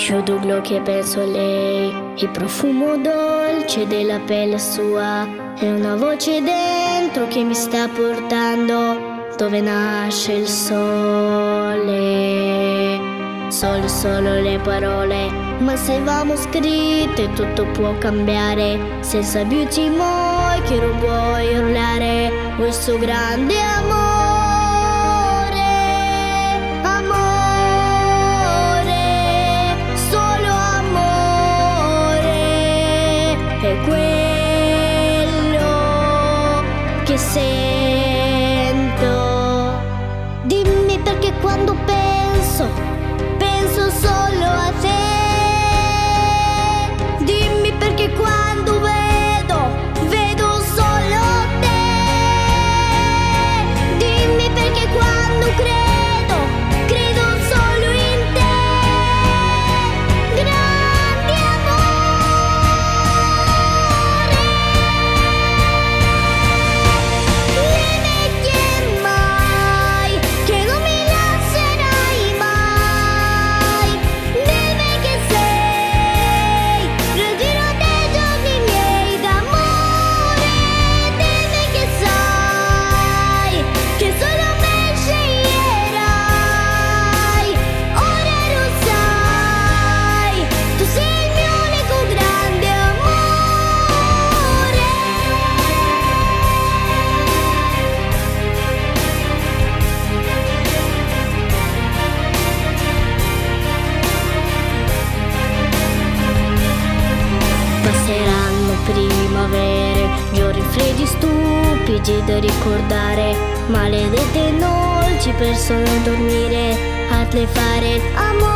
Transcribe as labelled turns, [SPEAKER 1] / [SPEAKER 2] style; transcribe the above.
[SPEAKER 1] Chiudo gli occhi e penso a lei, il profumo dolce della pelle sua è una voce dentro che mi sta portando dove nasce il sole. Solo, solo le parole, ma se vamo scritte tutto può cambiare. Senza beauty moi che non puoi urlare questo grande amore. Stupidi da ricordare, maledette noci per solo dormire, a te fare amore.